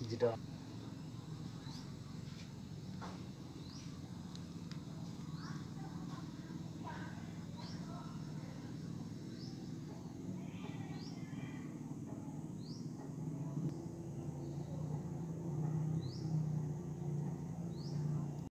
যেটা